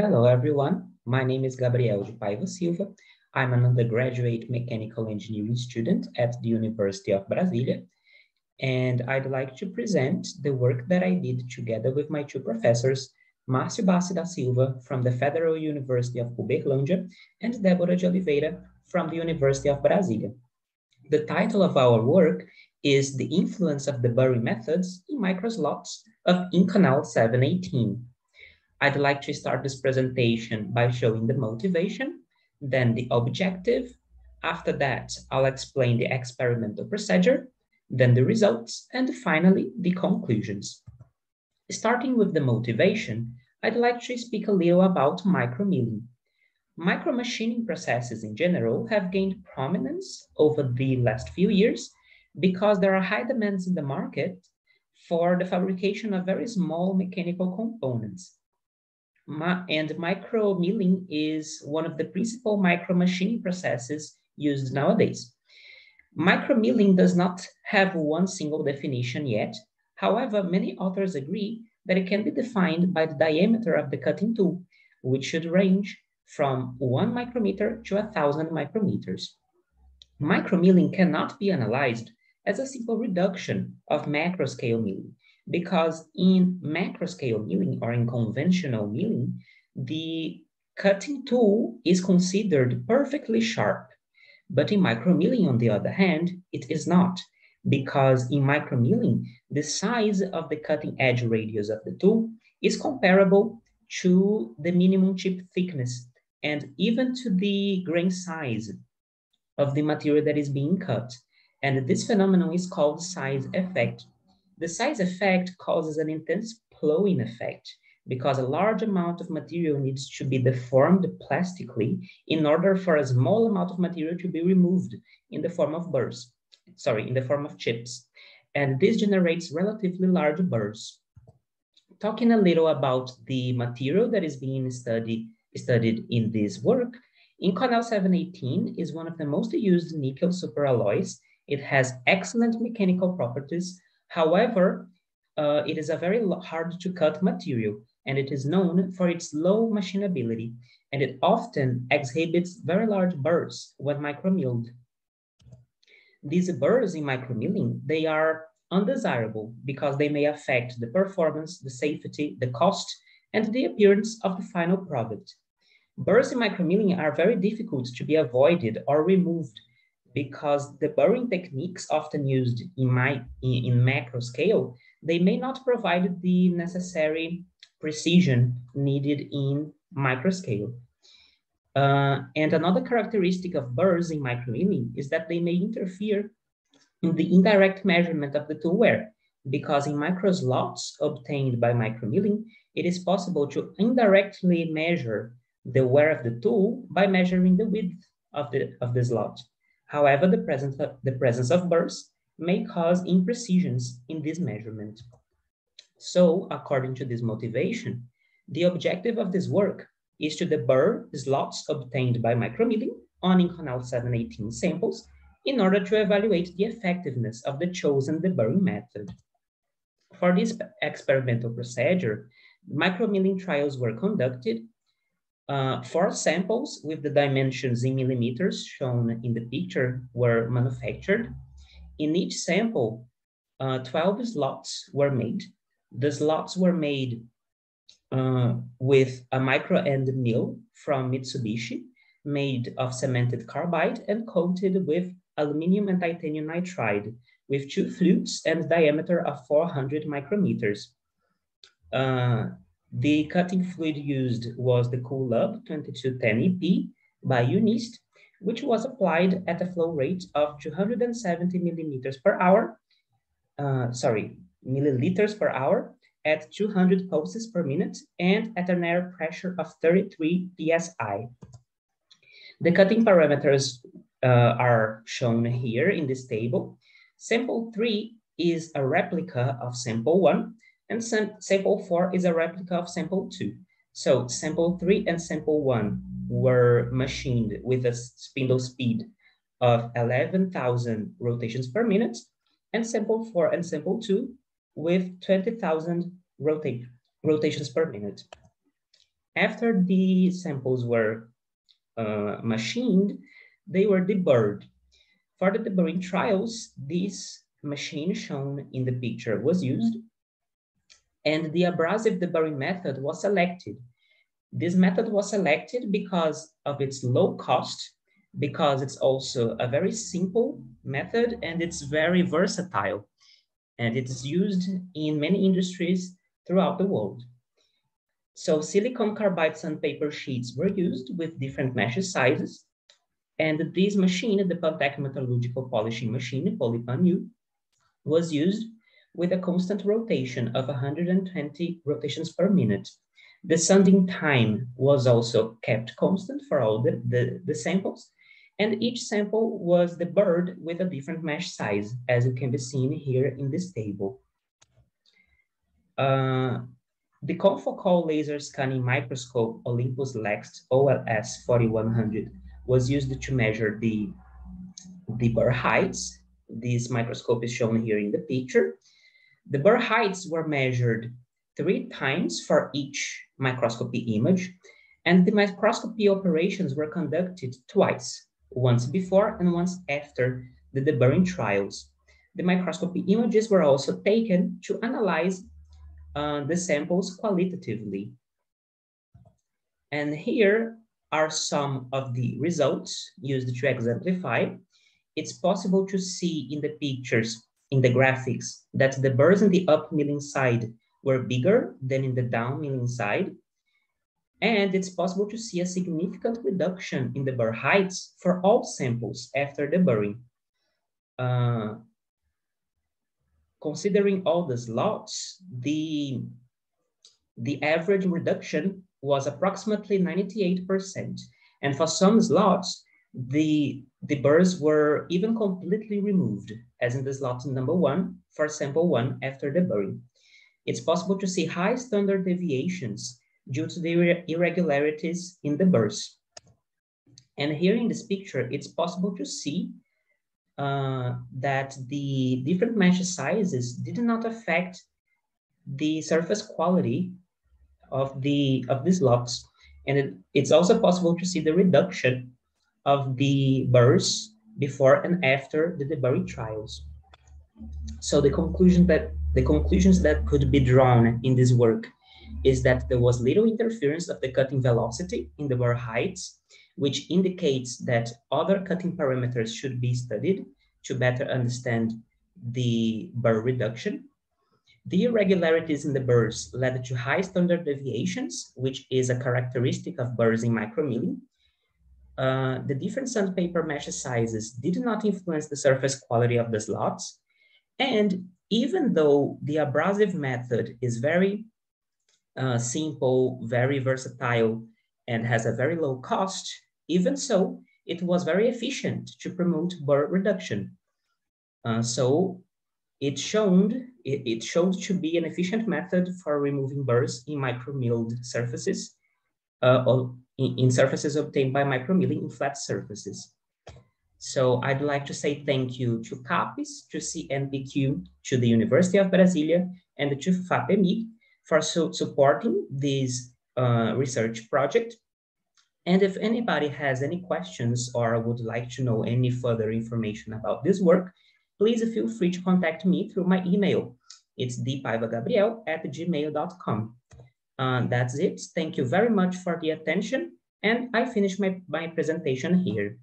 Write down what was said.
Hello, everyone. My name is Gabriel de Paiva Silva. I'm an undergraduate mechanical engineering student at the University of Brasilia, and I'd like to present the work that I did together with my two professors, Márcio Bacci da Silva from the Federal University of Uberlândia and Déborah de Oliveira from the University of Brasilia. The title of our work is The Influence of Deburring Methods in Microslots of Inconel 718. I'd like to start this presentation by showing the motivation, then the objective. After that, I'll explain the experimental procedure, then the results, and finally, the conclusions. Starting with the motivation, I'd like to speak a little about micromilling. Micromachining processes in general have gained prominence over the last few years because there are high demands in the market for the fabrication of very small mechanical components and micro milling is one of the principal micro machining processes used nowadays. Micro milling does not have one single definition yet. However, many authors agree that it can be defined by the diameter of the cutting tool, which should range from one micrometer to a thousand micrometers. Micro milling cannot be analyzed as a simple reduction of macro scale milling because in macro scale milling or in conventional milling, the cutting tool is considered perfectly sharp. But in micromilling, on the other hand, it is not, because in micromilling, the size of the cutting edge radius of the tool is comparable to the minimum chip thickness and even to the grain size of the material that is being cut. And this phenomenon is called size effect. The size effect causes an intense plowing effect because a large amount of material needs to be deformed plastically in order for a small amount of material to be removed in the form of burrs, sorry, in the form of chips. And this generates relatively large burrs. Talking a little about the material that is being studied, studied in this work, Inconel 718 is one of the most used nickel superalloys. It has excellent mechanical properties, However, uh, it is a very hard to cut material and it is known for its low machinability and it often exhibits very large burrs when micromilled. These burrs in micromilling, they are undesirable because they may affect the performance, the safety, the cost, and the appearance of the final product. Burrs in micromilling are very difficult to be avoided or removed because the burring techniques often used in, my, in, in macro scale, they may not provide the necessary precision needed in micro scale. Uh, and another characteristic of burrs in micromilling is that they may interfere in the indirect measurement of the tool wear, because in micro slots obtained by micromilling, it is possible to indirectly measure the wear of the tool by measuring the width of the, of the slot. However, the presence of, the presence of burrs may cause imprecisions in this measurement. So, according to this motivation, the objective of this work is to deburr slots obtained by micromilling on Inconel 718 samples in order to evaluate the effectiveness of the chosen deburring method. For this experimental procedure, micromilling trials were conducted uh, four samples with the dimensions in millimeters shown in the picture were manufactured. In each sample, uh, 12 slots were made. The slots were made uh, with a micro end mill from Mitsubishi, made of cemented carbide and coated with aluminum and titanium nitride, with two flutes and diameter of 400 micrometers. The cutting fluid used was the Coolube 2210EP by Unist, which was applied at a flow rate of 270 millimeters per hour, uh, sorry, milliliters per hour at 200 pulses per minute and at an air pressure of 33 psi. The cutting parameters uh, are shown here in this table. Sample 3 is a replica of sample 1 and sam sample four is a replica of sample two. So sample three and sample one were machined with a spindle speed of 11,000 rotations per minute, and sample four and sample two with 20,000 rota rotations per minute. After the samples were uh, machined, they were deburred. For the deburring trials, this machine shown in the picture was used, and the abrasive deburring method was selected. This method was selected because of its low cost, because it's also a very simple method and it's very versatile. And it is used in many industries throughout the world. So silicon carbide sandpaper sheets were used with different mesh sizes. And this machine, the Pantec metallurgical polishing machine, Polypan was used with a constant rotation of 120 rotations per minute. The sanding time was also kept constant for all the, the, the samples, and each sample was deburred with a different mesh size, as it can be seen here in this table. Uh, the confocal laser scanning microscope Olympus LEXT OLS 4100 was used to measure the, the burr heights. This microscope is shown here in the picture. The burr heights were measured three times for each microscopy image, and the microscopy operations were conducted twice, once before and once after the deburring trials. The microscopy images were also taken to analyze uh, the samples qualitatively. And here are some of the results used to exemplify. It's possible to see in the pictures, in the graphics, that the burrs in the up milling side were bigger than in the down milling side. And it's possible to see a significant reduction in the burr heights for all samples after deburring. Uh, considering all the slots, the, the average reduction was approximately 98%. And for some slots, the, the burrs were even completely removed, as in the slot number one for sample one after the deburring. It's possible to see high standard deviations due to the irregularities in the burrs. And here in this picture, it's possible to see uh, that the different mesh sizes did not affect the surface quality of the of the slots. And it, it's also possible to see the reduction of the burrs before and after the deburring trials. So the conclusion that the conclusions that could be drawn in this work is that there was little interference of the cutting velocity in the burr heights, which indicates that other cutting parameters should be studied to better understand the burr reduction. The irregularities in the burrs led to high standard deviations, which is a characteristic of burrs in micromilling. Uh, the different sandpaper mesh sizes did not influence the surface quality of the slots. And even though the abrasive method is very uh, simple, very versatile, and has a very low cost, even so, it was very efficient to promote burr reduction. Uh, so it showed, it, it, showed to be an efficient method for removing burrs in micromilled surfaces, uh, in, surfaces obtained by micromilling in flat surfaces. So I'd like to say thank you to CAPES, to CNPq, to the University of Brasilia, and to FAPEMIG for su supporting this uh, research project. And if anybody has any questions or would like to know any further information about this work, please feel free to contact me through my email. It's dpaivagabriel at gmail.com. Uh, that's it. Thank you very much for the attention. And I finish my, my presentation here.